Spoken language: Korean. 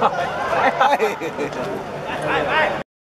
はい